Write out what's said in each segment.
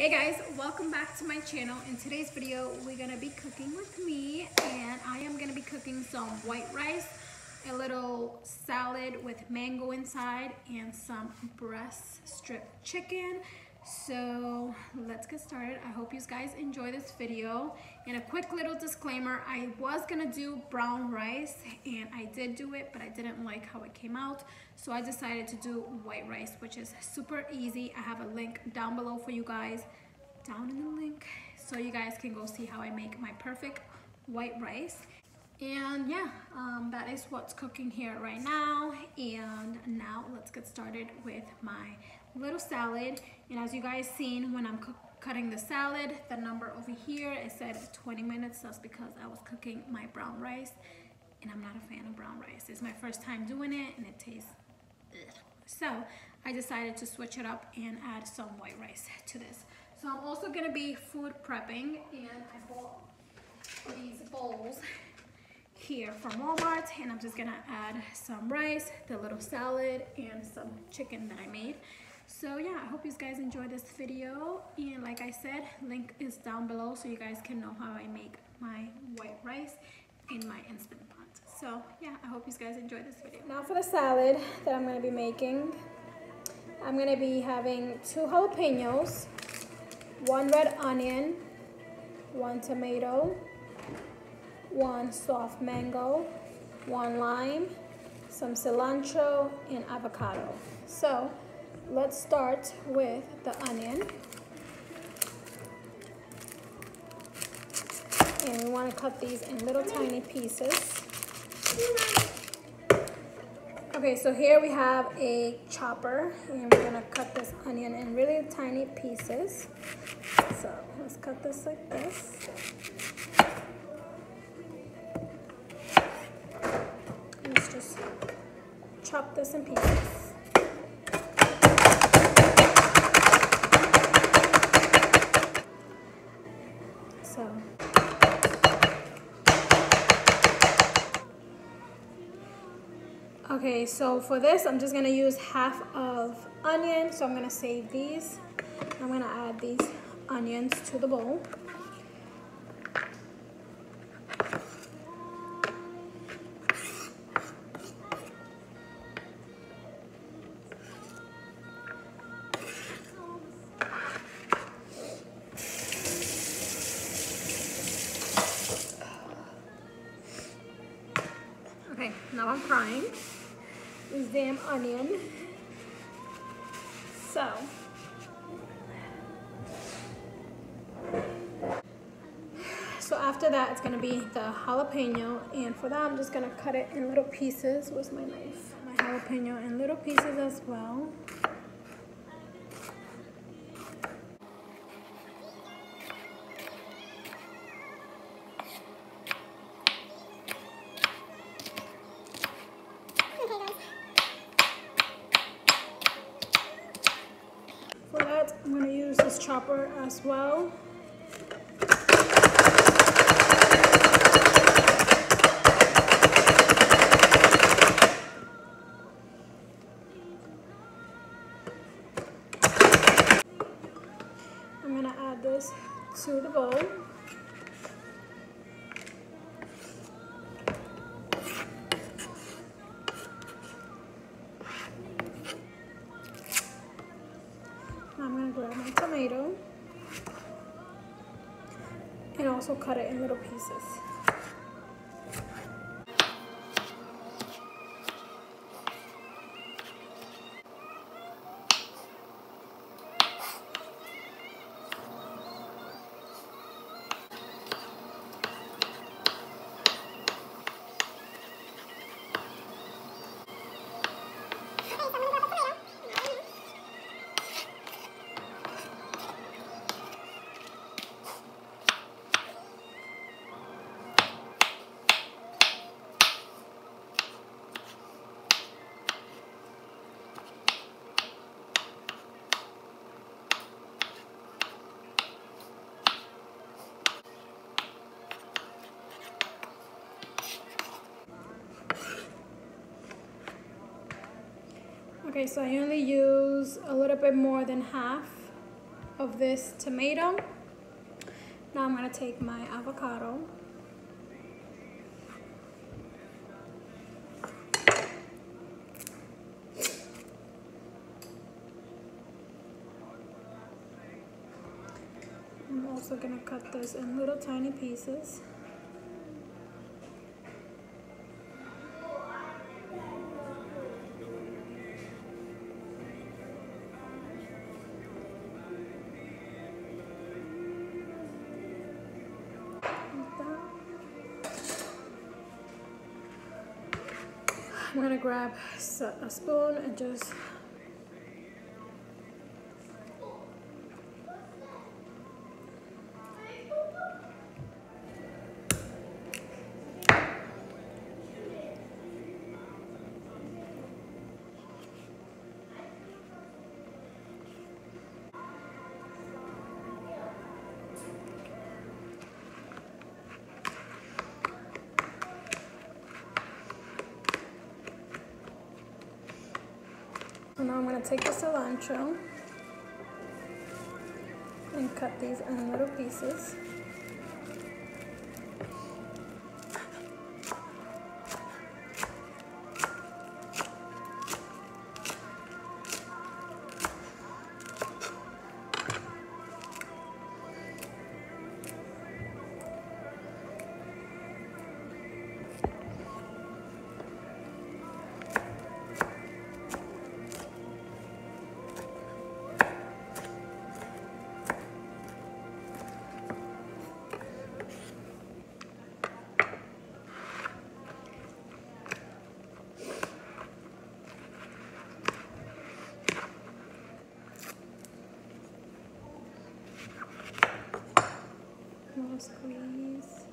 Hey guys, welcome back to my channel. In today's video, we're gonna be cooking with me and I am gonna be cooking some white rice, a little salad with mango inside and some breast strip chicken. So let's get started. I hope you guys enjoy this video. And a quick little disclaimer, I was gonna do brown rice and I did do it, but I didn't like how it came out. So I decided to do white rice, which is super easy. I have a link down below for you guys, down in the link, so you guys can go see how I make my perfect white rice. And yeah, um, that is what's cooking here right now. And now let's get started with my little salad. And as you guys seen, when I'm cutting the salad, the number over here, it said 20 minutes. That's because I was cooking my brown rice. And I'm not a fan of brown rice. It's my first time doing it and it tastes ugh. So I decided to switch it up and add some white rice to this. So I'm also gonna be food prepping and I bought these bowls here from Walmart and I'm just gonna add some rice, the little salad, and some chicken that I made. So yeah, I hope you guys enjoy this video. And like I said, link is down below so you guys can know how I make my white rice in my Instant Pot. So yeah, I hope you guys enjoy this video. Now for the salad that I'm gonna be making, I'm gonna be having two jalapenos, one red onion, one tomato, one soft mango, one lime, some cilantro, and avocado. So let's start with the onion. And we want to cut these in little tiny pieces. Okay, so here we have a chopper and we're gonna cut this onion in really tiny pieces. So let's cut this like this. Let's just chop this in pieces. Okay, so for this, I'm just gonna use half of onion. So I'm gonna save these. I'm gonna add these onions to the bowl. After that, it's gonna be the jalapeno, and for that, I'm just gonna cut it in little pieces. Where's my knife? My jalapeno in little pieces as well. For that, I'm to use this chopper as well. And also cut it in little pieces. Okay, so I only use a little bit more than half of this tomato. Now I'm gonna take my avocado. I'm also gonna cut this in little tiny pieces. I'm gonna grab a spoon and just now I'm going to take the cilantro and cut these in little pieces. More squeeze.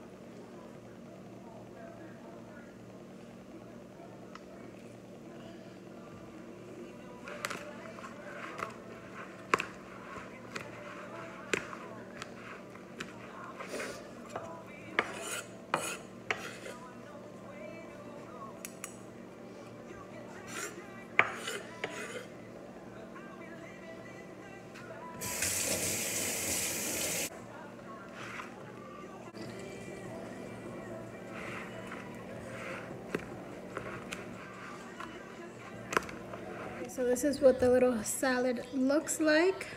So this is what the little salad looks like.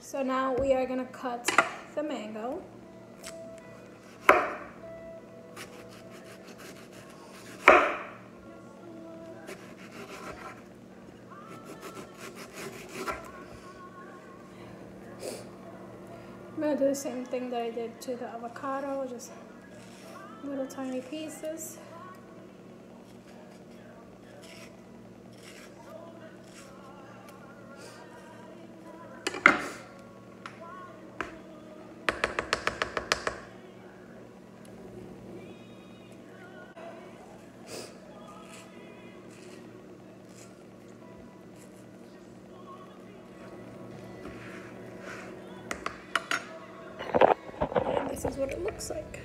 So now we are gonna cut the mango. I'm gonna do the same thing that I did to the avocado, just little tiny pieces. Is what it looks like.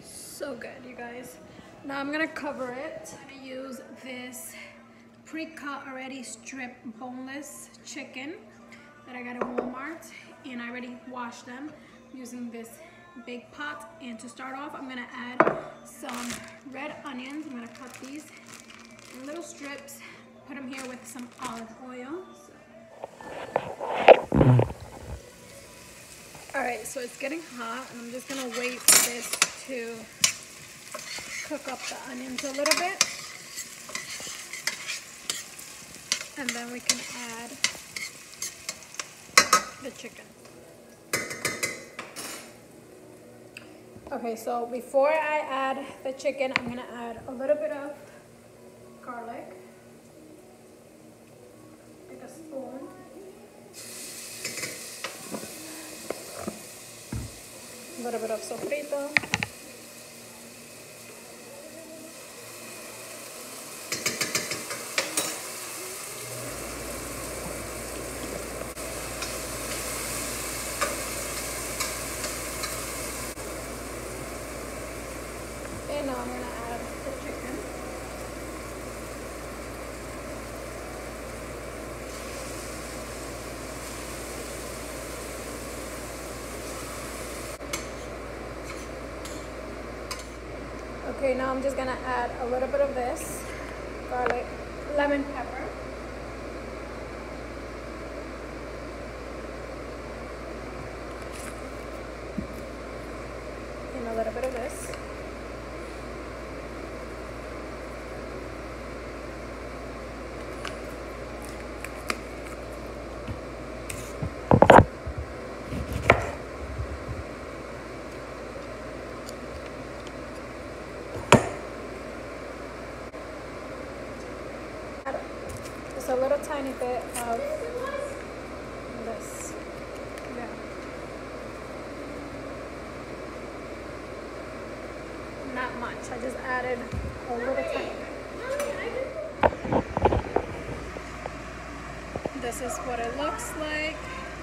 So good, you guys. Now I'm gonna cover it. I'm gonna use this pre-cut already strip boneless chicken that I got at Walmart and I already washed them using this big pot. And to start off, I'm gonna add some red onions. I'm gonna cut these in little strips, put them here with some olive oil. So it's getting hot and I'm just gonna wait for this to cook up the onions a little bit. And then we can add the chicken. Okay, so before I add the chicken, I'm gonna add a little bit of garlic, like a spoon. A little bit of sofrito. And now I'm gonna add the chicken. Okay, now I'm just gonna add a little bit of this garlic, lemon pepper. And a little bit of this. Just a little tiny bit of this. Yeah. Not much. I just added a little tiny bit. This is what it looks like.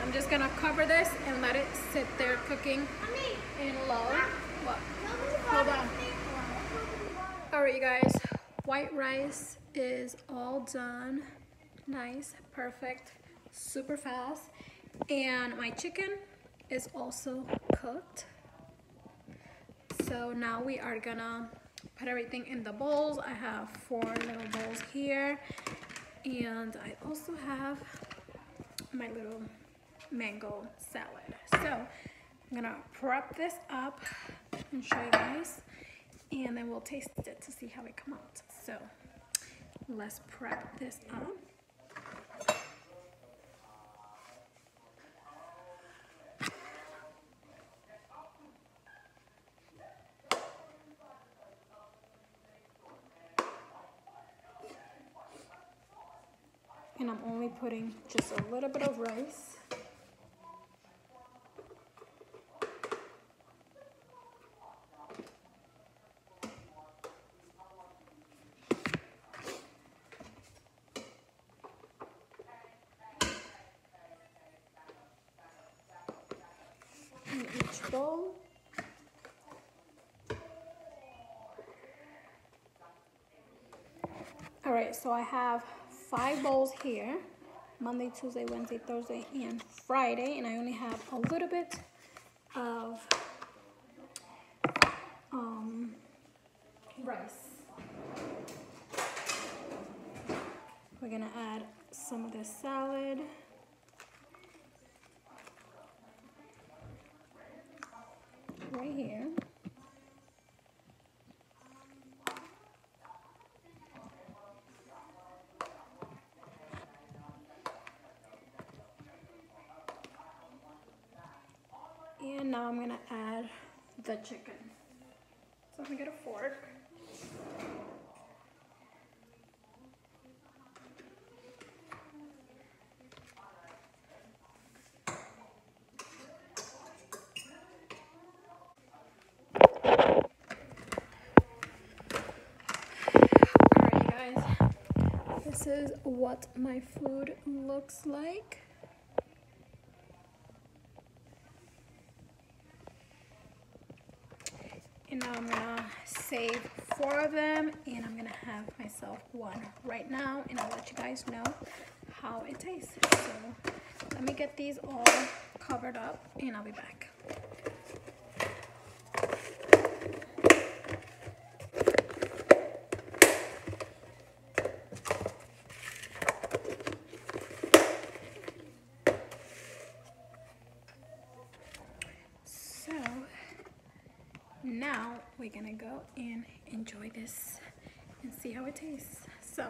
I'm just gonna cover this and let it sit there cooking in low. What? Hold on. All right, you guys. White rice is all done. Nice, perfect, super fast. And my chicken is also cooked. So now we are gonna put everything in the bowls. I have four little bowls here. And I also have my little mango salad. So I'm gonna prep this up and show you guys. And then we'll taste it to see how it come out. So let's prep this up. And I'm only putting just a little bit of rice. in each bowl. All right, so I have five bowls here, Monday, Tuesday, Wednesday, Thursday, and Friday, and I only have a little bit of um, rice. We're gonna add some of the salad. right here. Now I'm gonna add the chicken. So I'm gonna get a fork. Guys, this is what my food looks like. And now I'm gonna save four of them and I'm gonna have myself one right now and I'll let you guys know how it tastes. So let me get these all covered up and I'll be back. So now we're gonna go and enjoy this and see how it tastes. So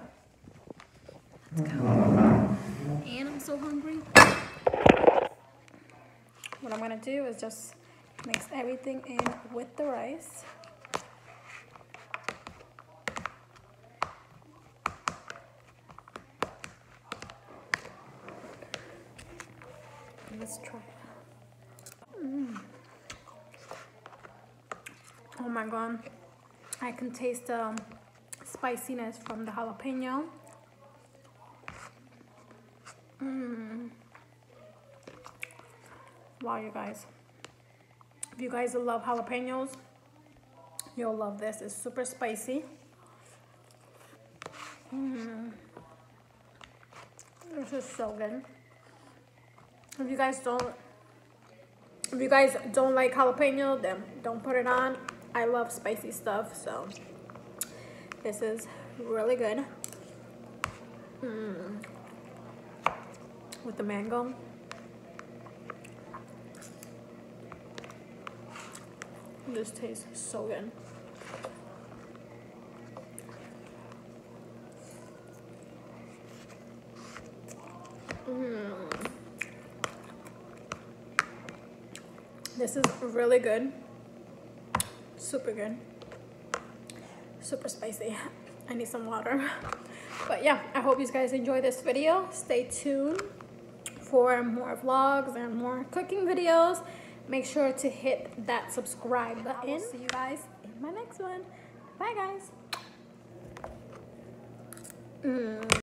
let's go. And I'm so hungry. What I'm gonna do is just mix everything in with the rice. Let's try it. Mm. Oh my god. I can taste the spiciness from the jalapeno. Mm. Wow, you guys. If you guys love jalapenos, you'll love this. It's super spicy. Mm. This is so good. If you guys don't if you guys don't like jalapeno, then don't put it on. I love spicy stuff, so this is really good. Mm. With the mango. This tastes so good. Mm. This is really good. Super good. Super spicy. I need some water. But yeah, I hope you guys enjoy this video. Stay tuned for more vlogs and more cooking videos. Make sure to hit that subscribe button. See you guys in my next one. Bye guys. Mm.